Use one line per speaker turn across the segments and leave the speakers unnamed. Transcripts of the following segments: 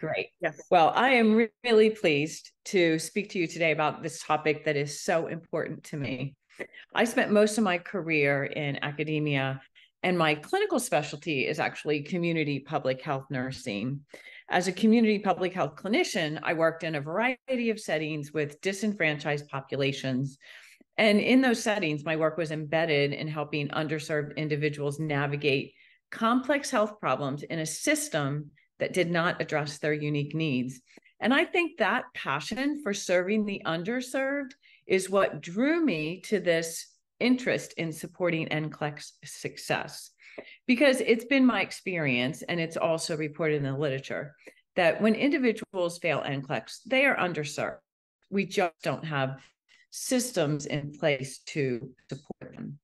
Great.
Yes.
Well, I am re- really pleased to speak to you today about this topic that is so important to me. I spent most of my career in academia, and my clinical specialty is actually community public health nursing. As a community public health clinician, I worked in a variety of settings with disenfranchised populations. And in those settings, my work was embedded in helping underserved individuals navigate complex health problems in a system that did not address their unique needs. And I think that passion for serving the underserved is what drew me to this interest in supporting NCLEX success. Because it's been my experience, and it's also reported in the literature, that when individuals fail NCLEX, they are underserved. We just don't have systems in place to support them.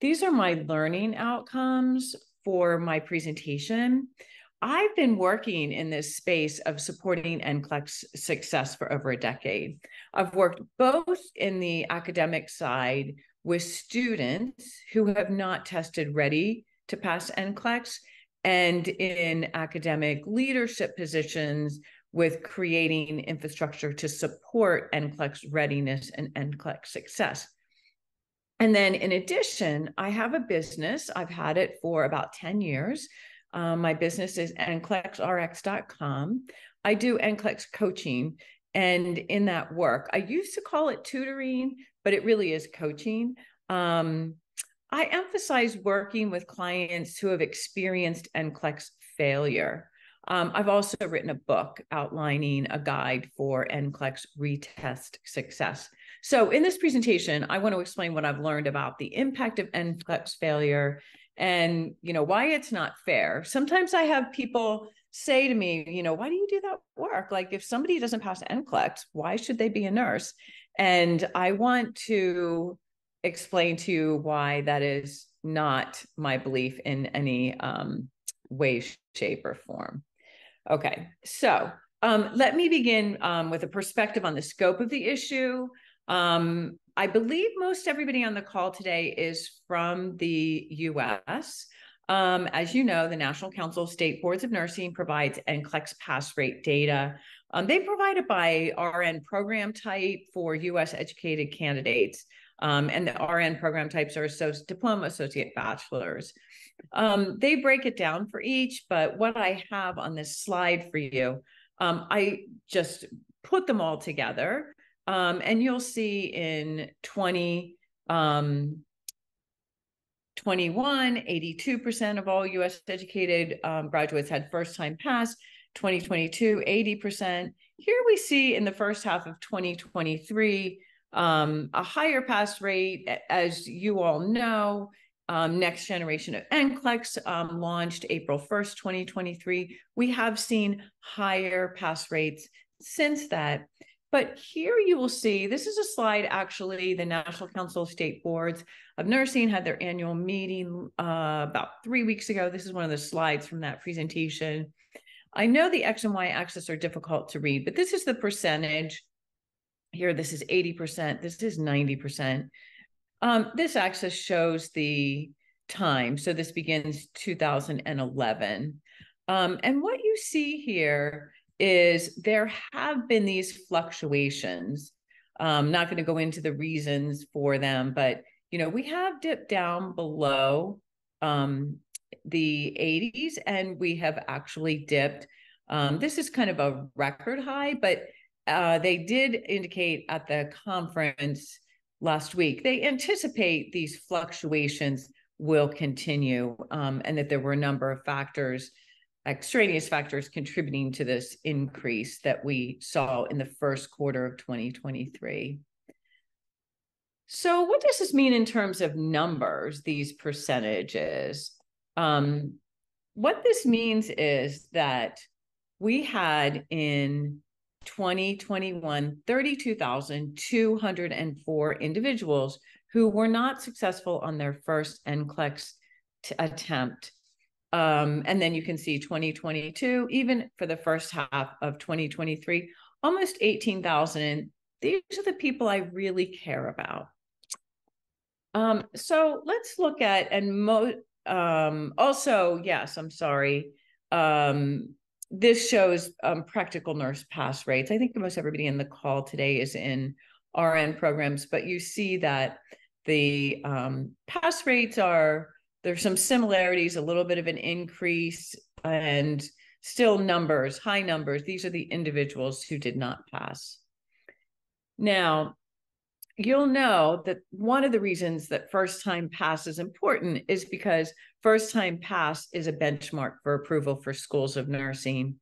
These are my learning outcomes for my presentation. I've been working in this space of supporting NCLEX success for over a decade. I've worked both in the academic side with students who have not tested ready to pass NCLEX and in academic leadership positions with creating infrastructure to support NCLEX readiness and NCLEX success. And then in addition, I have a business. I've had it for about 10 years. Um, my business is nclexrx.com. I do NCLEX coaching. And in that work, I used to call it tutoring, but it really is coaching. Um, I emphasize working with clients who have experienced NCLEX failure. Um, I've also written a book outlining a guide for NCLEX retest success. So in this presentation, I want to explain what I've learned about the impact of NCLEX failure and, you know, why it's not fair. Sometimes I have people say to me, you know, why do you do that work? Like if somebody doesn't pass NCLEX, why should they be a nurse? And I want to explain to you why that is not my belief in any um, way, shape, or form. Okay, so um, let me begin um, with a perspective on the scope of the issue, um, I believe most everybody on the call today is from the US. Um, as you know, the National Council of State Boards of Nursing provides NCLEX pass rate data. Um, they provide it by RN program type for US educated candidates. Um, and the RN program types are associate, diploma, associate, bachelor's. Um, they break it down for each, but what I have on this slide for you, um, I just put them all together. Um, and you'll see in 20, um, 21, 82% of all US educated um, graduates had first time pass, 2022, 80%. Here we see in the first half of 2023 um, a higher pass rate. As you all know, um, next generation of NCLEX um, launched April 1st, 2023. We have seen higher pass rates since that. But here you will see this is a slide actually, the National Council of State Boards of Nursing had their annual meeting uh, about three weeks ago. This is one of the slides from that presentation. I know the X and Y axis are difficult to read, but this is the percentage. Here, this is 80%, this is 90%. Um, this axis shows the time. So this begins 2011. Um, and what you see here is there have been these fluctuations. I'm not going to go into the reasons for them, but you know we have dipped down below um, the 80s, and we have actually dipped. Um, this is kind of a record high, but uh, they did indicate at the conference last week they anticipate these fluctuations will continue, um, and that there were a number of factors extraneous factors contributing to this increase that we saw in the first quarter of 2023. So, what does this mean in terms of numbers, these percentages? Um, what this means is that we had in 2021 32,204 individuals who were not successful on their first NCLEX attempt um, and then you can see 2022, even for the first half of 2023, almost 18,000. These are the people I really care about. Um, so let's look at, and mo um, also, yes, I'm sorry. Um, this shows um, practical nurse pass rates. I think most everybody in the call today is in RN programs, but you see that the um, pass rates are there's some similarities, a little bit of an increase, and still numbers, high numbers. These are the individuals who did not pass. Now, you'll know that one of the reasons that first time pass is important is because first time pass is a benchmark for approval for schools of nursing.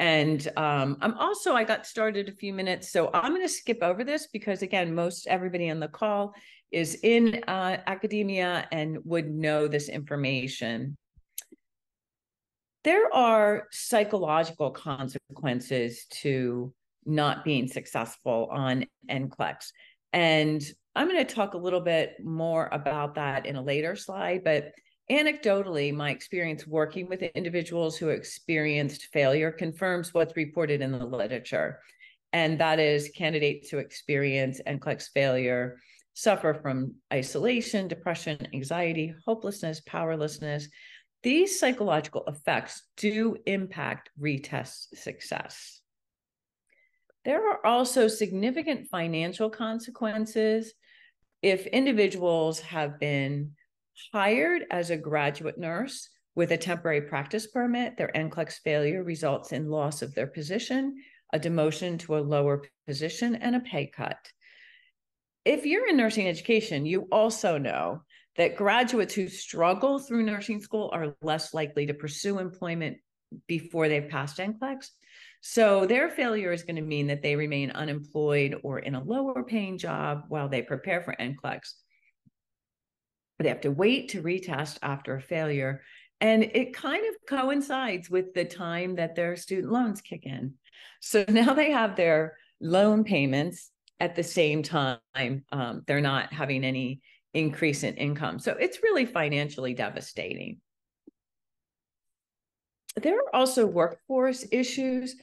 And um, I'm also, I got started a few minutes, so I'm going to skip over this because, again, most everybody on the call is in uh, academia and would know this information. There are psychological consequences to not being successful on NCLEX. And I'm going to talk a little bit more about that in a later slide, but anecdotally, my experience working with individuals who experienced failure confirms what's reported in the literature. And that is candidates who experience NCLEX failure suffer from isolation, depression, anxiety, hopelessness, powerlessness. These psychological effects do impact retest success. There are also significant financial consequences if individuals have been hired as a graduate nurse with a temporary practice permit, their NCLEX failure results in loss of their position, a demotion to a lower position, and a pay cut. If you're in nursing education, you also know that graduates who struggle through nursing school are less likely to pursue employment before they've passed NCLEX so their failure is going to mean that they remain unemployed or in a lower paying job while they prepare for NCLEX. They have to wait to retest after a failure. And it kind of coincides with the time that their student loans kick in. So now they have their loan payments at the same time. Um, they're not having any increase in income. So it's really financially devastating. There are also workforce issues.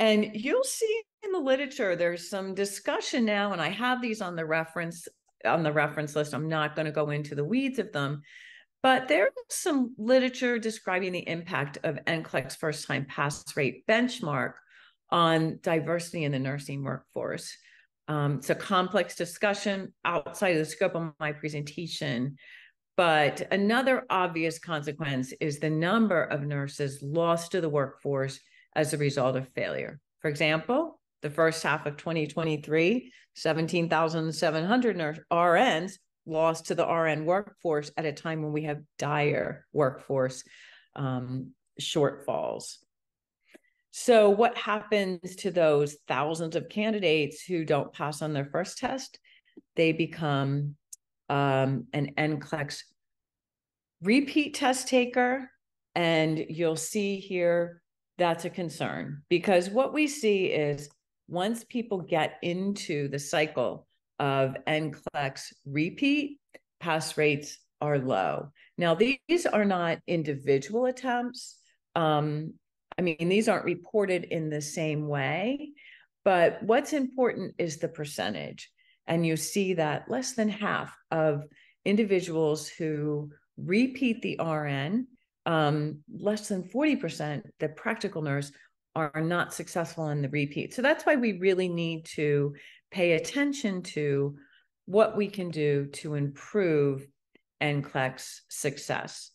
And you'll see in the literature, there's some discussion now, and I have these on the reference on the reference list. I'm not going to go into the weeds of them, but there's some literature describing the impact of NCLEX first time pass rate benchmark on diversity in the nursing workforce. Um, it's a complex discussion outside of the scope of my presentation. But another obvious consequence is the number of nurses lost to the workforce as a result of failure. For example, the first half of 2023, 17,700 RNs lost to the RN workforce at a time when we have dire workforce um, shortfalls. So, what happens to those thousands of candidates who don't pass on their first test? They become um, an NCLEX repeat test taker. And you'll see here that's a concern because what we see is once people get into the cycle of NCLEX repeat, pass rates are low. Now, these are not individual attempts. Um, I mean, these aren't reported in the same way, but what's important is the percentage. And you see that less than half of individuals who repeat the RN um, less than 40%, the practical nurse, are not successful in the repeat. So that's why we really need to pay attention to what we can do to improve NCLEX success.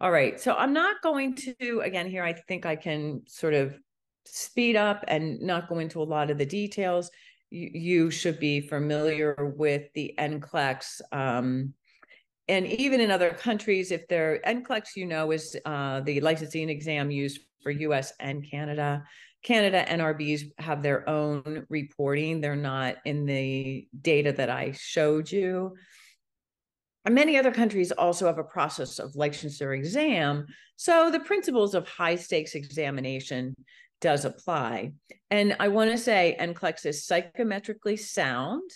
All right, so I'm not going to, again, here, I think I can sort of speed up and not go into a lot of the details. You, you should be familiar with the NCLEX um, and even in other countries, if they're NCLEX, you know, is uh, the licensing exam used for US and Canada. Canada NRBs have their own reporting. They're not in the data that I showed you. And many other countries also have a process of licensure exam. So the principles of high stakes examination does apply. And I want to say NCLEX is psychometrically sound.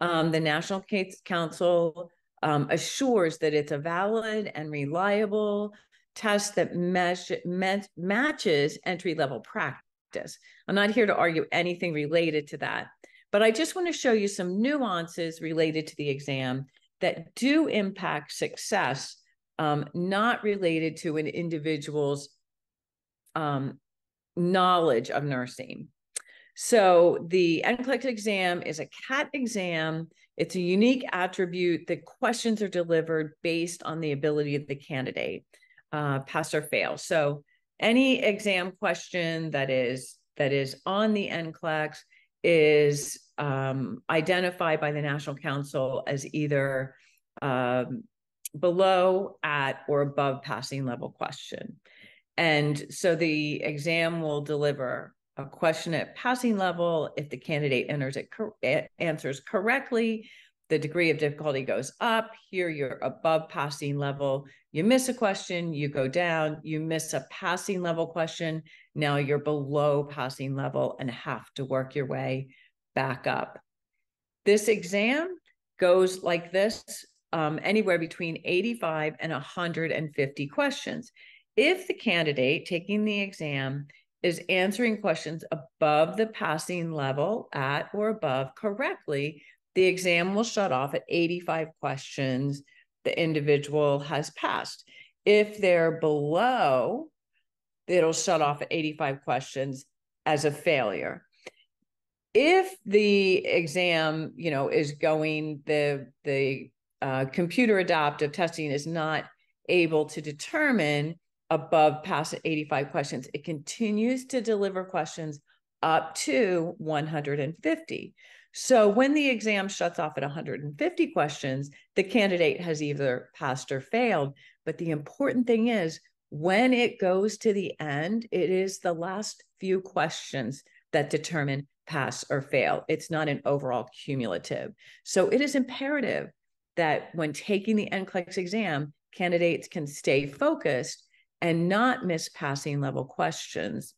Um, the National Council um, assures that it's a valid and reliable test that mesh, matches entry level practice. I'm not here to argue anything related to that, but I just want to show you some nuances related to the exam that do impact success, um, not related to an individual's um, knowledge of nursing. So the NCLEX exam is a CAT exam. It's a unique attribute that questions are delivered based on the ability of the candidate, uh, pass or fail. So any exam question that is that is on the NCLEX is um, identified by the National Council as either um, below, at, or above passing level question. And so the exam will deliver a question at passing level. If the candidate enters it cor- answers correctly, the degree of difficulty goes up. Here you're above passing level. You miss a question, you go down. You miss a passing level question, now you're below passing level and have to work your way back up. This exam goes like this um, anywhere between 85 and 150 questions. If the candidate taking the exam is answering questions above the passing level at or above correctly, the exam will shut off at 85 questions the individual has passed. If they're below, it'll shut off at 85 questions as a failure. If the exam, you know, is going the the uh, computer adaptive testing is not able to determine above past 85 questions. It continues to deliver questions up to 150. So when the exam shuts off at 150 questions, the candidate has either passed or failed. But the important thing is when it goes to the end, it is the last few questions that determine pass or fail. It's not an overall cumulative. So it is imperative that when taking the NCLEX exam, candidates can stay focused and not miss passing level questions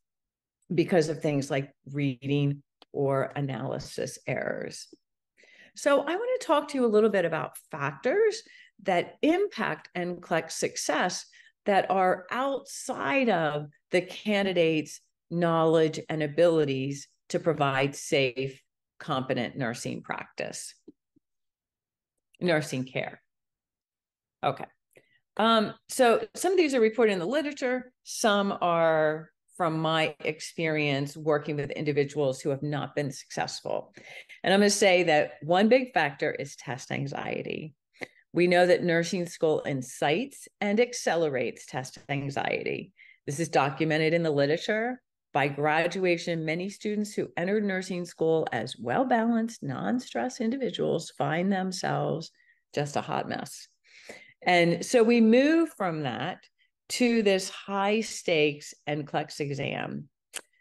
because of things like reading or analysis errors. So I want to talk to you a little bit about factors that impact NCLEX success that are outside of the candidate's knowledge and abilities to provide safe, competent nursing practice, nursing care. Okay. Um, so some of these are reported in the literature, some are from my experience working with individuals who have not been successful. And I'm going to say that one big factor is test anxiety. We know that nursing school incites and accelerates test anxiety. This is documented in the literature. By graduation, many students who entered nursing school as well balanced, non stress individuals find themselves just a hot mess. And so we move from that to this high stakes NCLEX exam.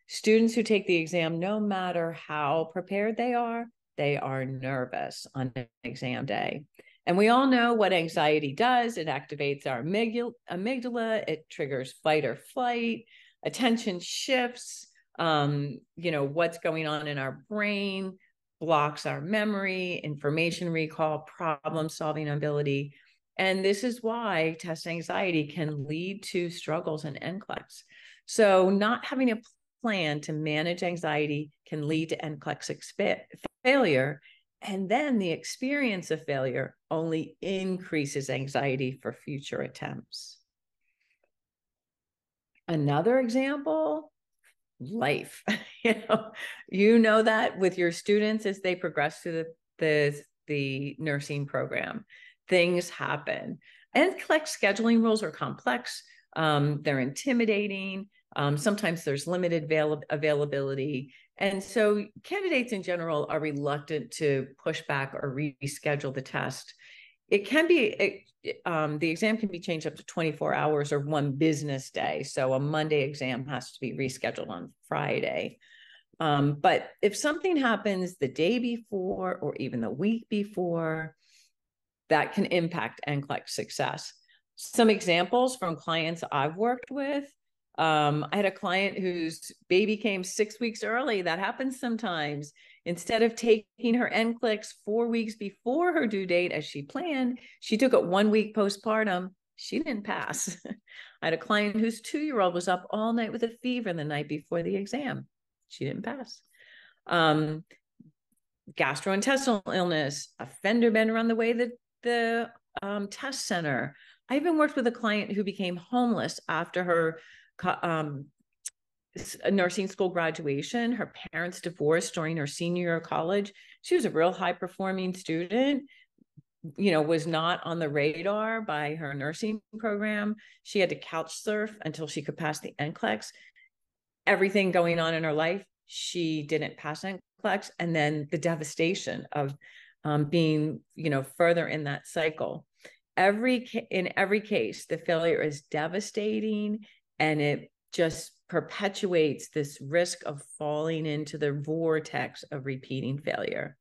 Students who take the exam, no matter how prepared they are, they are nervous on exam day. And we all know what anxiety does. It activates our amygdala, it triggers fight or flight, attention shifts, um, you know, what's going on in our brain, blocks our memory, information recall, problem solving ability. And this is why test anxiety can lead to struggles in NCLEX. So, not having a plan to manage anxiety can lead to NCLEX failure. And then the experience of failure only increases anxiety for future attempts. Another example life. you know, you know that with your students as they progress through the, the, the nursing program things happen. And NCLEX scheduling rules are complex. Um, they're intimidating. Um, sometimes there's limited avail- availability. And so candidates in general are reluctant to push back or reschedule the test. It can be, it, um, the exam can be changed up to 24 hours or one business day. So a Monday exam has to be rescheduled on Friday. Um, but if something happens the day before or even the week before, that can impact NCLEX success. Some examples from clients I've worked with. Um, I had a client whose baby came six weeks early. That happens sometimes. Instead of taking her NCLEX four weeks before her due date as she planned, she took it one week postpartum. She didn't pass. I had a client whose two year old was up all night with a fever the night before the exam. She didn't pass. Um, gastrointestinal illness, a fender bender on the way that the um, test center. I even worked with a client who became homeless after her um, nursing school graduation. Her parents divorced during her senior year of college. She was a real high performing student, you know, was not on the radar by her nursing program. She had to couch surf until she could pass the NCLEX. Everything going on in her life, she didn't pass NCLEX. And then the devastation of um, being, you know, further in that cycle. Every in every case, the failure is devastating and it just perpetuates this risk of falling into the vortex of repeating failure.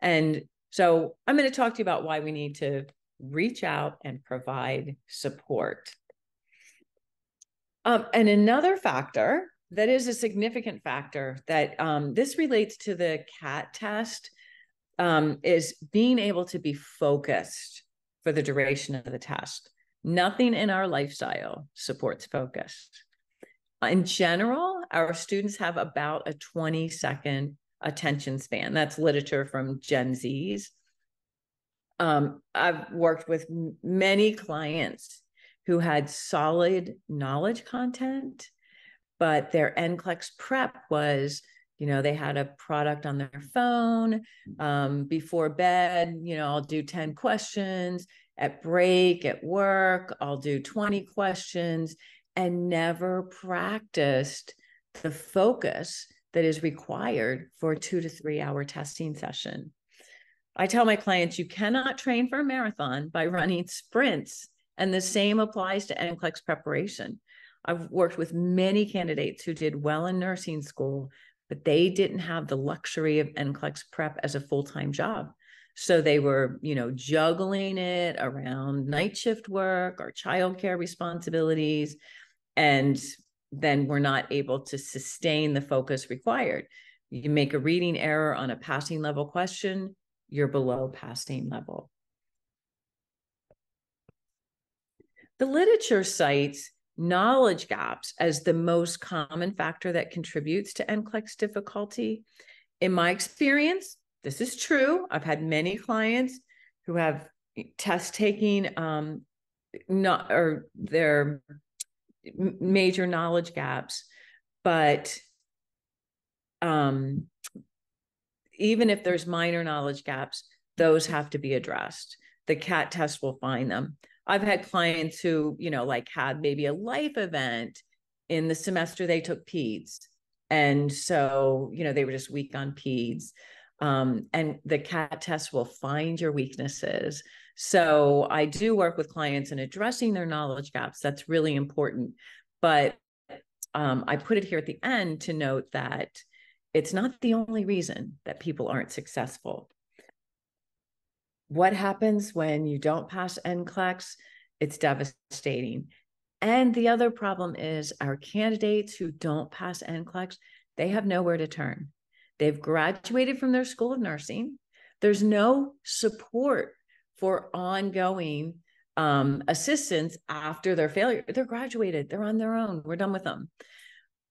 And so I'm going to talk to you about why we need to reach out and provide support. Um, and another factor that is a significant factor that um, this relates to the CAT test um, is being able to be focused for the duration of the test. Nothing in our lifestyle supports focus. In general, our students have about a 20 second attention span. That's literature from Gen Zs. Um, I've worked with many clients who had solid knowledge content, but their NCLEX prep was, you know, they had a product on their phone um, before bed, you know, I'll do 10 questions at break, at work, I'll do 20 questions and never practiced the focus that is required for a two to three hour testing session. I tell my clients you cannot train for a marathon by running sprints, and the same applies to NCLEX preparation. I've worked with many candidates who did well in nursing school, but they didn't have the luxury of NCLEX prep as a full time job. So they were, you know, juggling it around night shift work or childcare responsibilities and then we're not able to sustain the focus required. You make a reading error on a passing level question, you're below passing level. The literature cites knowledge gaps as the most common factor that contributes to NCLEX difficulty. In my experience, this is true. I've had many clients who have test taking um, not or their major knowledge gaps but um, even if there's minor knowledge gaps those have to be addressed the cat test will find them i've had clients who you know like had maybe a life event in the semester they took peds and so you know they were just weak on peds um, and the cat test will find your weaknesses so I do work with clients in addressing their knowledge gaps. That's really important. But um, I put it here at the end to note that it's not the only reason that people aren't successful. What happens when you don't pass NCLEX? It's devastating. And the other problem is our candidates who don't pass NCLEX, they have nowhere to turn. They've graduated from their school of nursing. There's no support for ongoing um, assistance after their failure. They're graduated, they're on their own, we're done with them.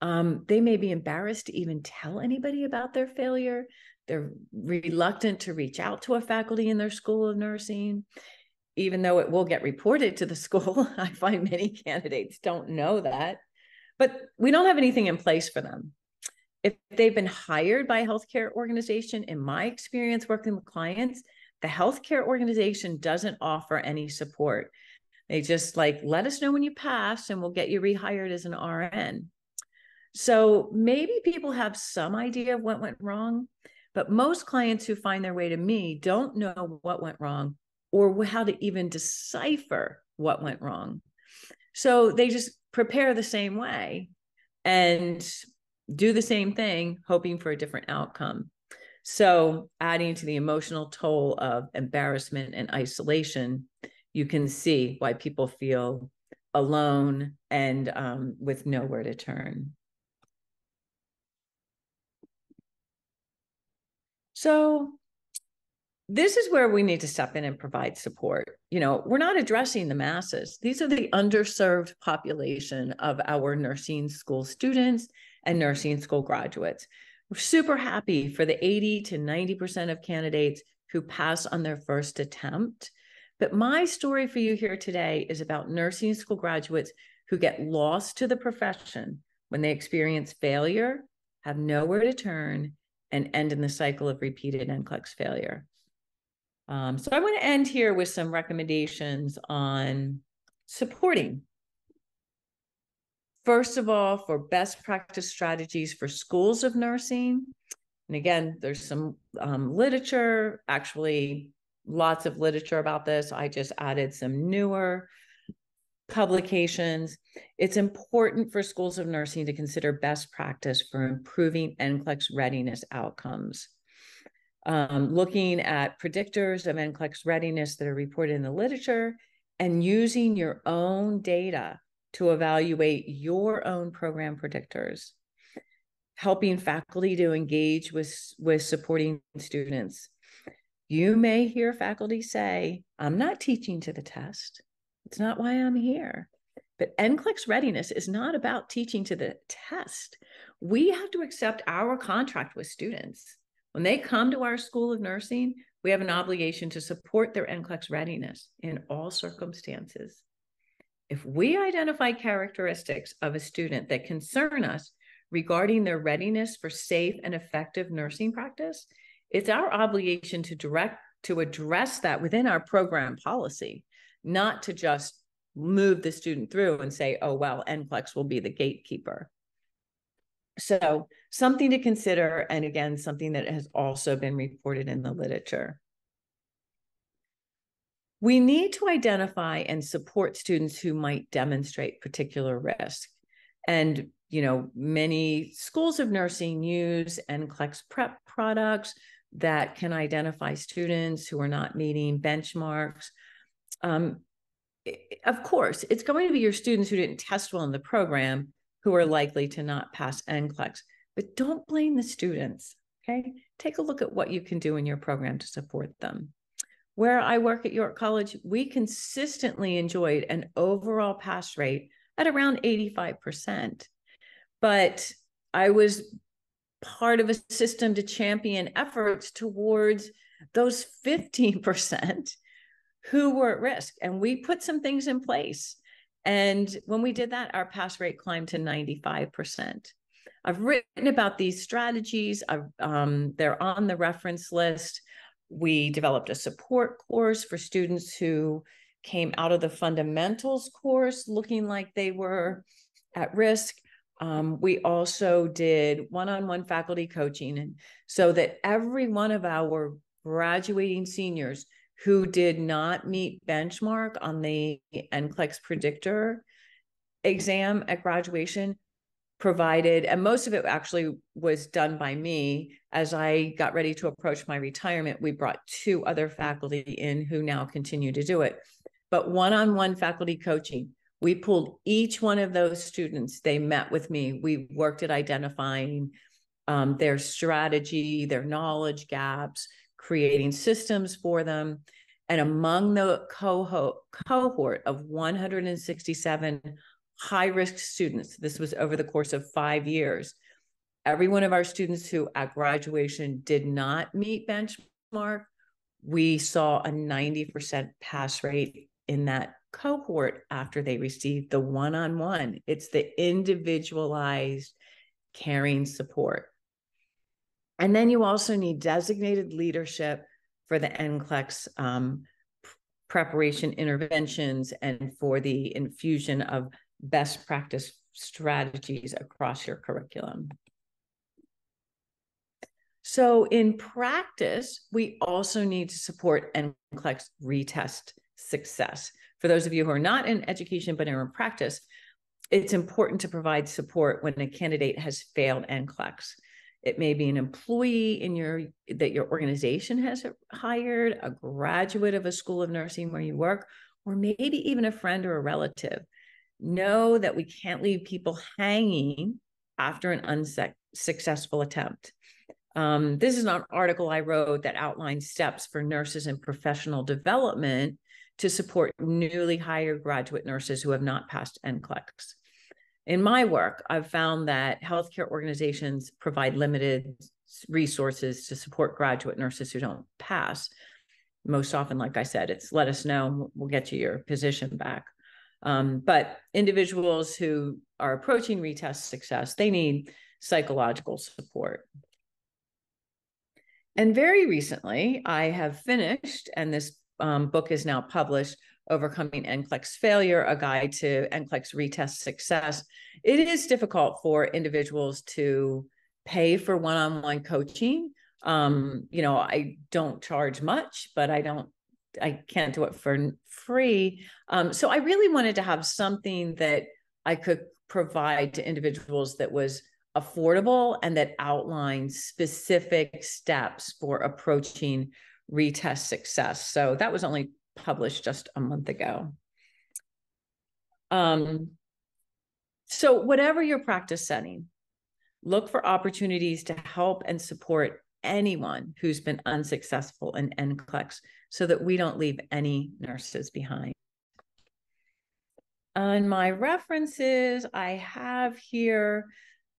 Um, they may be embarrassed to even tell anybody about their failure. They're reluctant to reach out to a faculty in their school of nursing, even though it will get reported to the school. I find many candidates don't know that, but we don't have anything in place for them. If they've been hired by a healthcare organization, in my experience working with clients, the healthcare organization doesn't offer any support. They just like, let us know when you pass and we'll get you rehired as an RN. So maybe people have some idea of what went wrong, but most clients who find their way to me don't know what went wrong or how to even decipher what went wrong. So they just prepare the same way and do the same thing, hoping for a different outcome. So, adding to the emotional toll of embarrassment and isolation, you can see why people feel alone and um, with nowhere to turn. So, this is where we need to step in and provide support. You know, we're not addressing the masses. These are the underserved population of our nursing school students and nursing school graduates. We're super happy for the 80 to 90% of candidates who pass on their first attempt. But my story for you here today is about nursing school graduates who get lost to the profession when they experience failure, have nowhere to turn, and end in the cycle of repeated NCLEX failure. Um, so I want to end here with some recommendations on supporting. First of all, for best practice strategies for schools of nursing. And again, there's some um, literature, actually, lots of literature about this. I just added some newer publications. It's important for schools of nursing to consider best practice for improving NCLEX readiness outcomes. Um, looking at predictors of NCLEX readiness that are reported in the literature and using your own data to evaluate your own program predictors, helping faculty to engage with, with supporting students. You may hear faculty say, I'm not teaching to the test. It's not why I'm here. But NCLEX readiness is not about teaching to the test. We have to accept our contract with students. When they come to our School of Nursing, we have an obligation to support their NCLEX readiness in all circumstances. If we identify characteristics of a student that concern us regarding their readiness for safe and effective nursing practice, it's our obligation to direct to address that within our program policy not to just move the student through and say, oh, well, NCLEX will be the gatekeeper. So something to consider, and again, something that has also been reported in the literature. We need to identify and support students who might demonstrate particular risk. And, you know, many schools of nursing use NCLEX prep products that can identify students who are not meeting benchmarks um, of course, it's going to be your students who didn't test well in the program who are likely to not pass NCLEX, but don't blame the students. Okay. Take a look at what you can do in your program to support them. Where I work at York College, we consistently enjoyed an overall pass rate at around 85%. But I was part of a system to champion efforts towards those 15% who were at risk. And we put some things in place. And when we did that, our pass rate climbed to 95%. I've written about these strategies. Um, they're on the reference list. We developed a support course for students who came out of the fundamentals course looking like they were at risk. Um, we also did one on one faculty coaching, and so that every one of our graduating seniors who did not meet benchmark on the NCLEX predictor exam at graduation provided, and most of it actually was done by me. As I got ready to approach my retirement, we brought two other faculty in who now continue to do it. But one on one faculty coaching, we pulled each one of those students, they met with me. We worked at identifying um, their strategy, their knowledge gaps, creating systems for them. And among the cohort, cohort of 167 high risk students, this was over the course of five years, every one of our students who at graduation did not meet benchmark, we saw a 90% pass rate in that cohort after they received the one on one. It's the individualized caring support. And then you also need designated leadership for the NCLEX um, preparation interventions and for the infusion of best practice strategies across your curriculum. So in practice, we also need to support NCLEX retest success. For those of you who are not in education but are in practice, it's important to provide support when a candidate has failed NCLEX. It may be an employee in your that your organization has hired, a graduate of a school of nursing where you work, or maybe even a friend or a relative. Know that we can't leave people hanging after an unsuccessful attempt. Um, this is an article I wrote that outlines steps for nurses in professional development to support newly hired graduate nurses who have not passed NCLEX in my work, I've found that healthcare organizations provide limited resources to support graduate nurses who don't pass. Most often, like I said, it's let us know, we'll get you your position back. Um, but individuals who are approaching retest success, they need psychological support. And very recently, I have finished, and this um, book is now published, Overcoming NCLEX Failure, a guide to NCLEX retest success. It is difficult for individuals to pay for one-on-one coaching. Um, you know, I don't charge much, but I don't, I can't do it for free. Um, so I really wanted to have something that I could provide to individuals that was affordable and that outlines specific steps for approaching retest success. So that was only published just a month ago. Um, so whatever your practice setting, look for opportunities to help and support anyone who's been unsuccessful in NCLEX so that we don't leave any nurses behind. On my references, I have here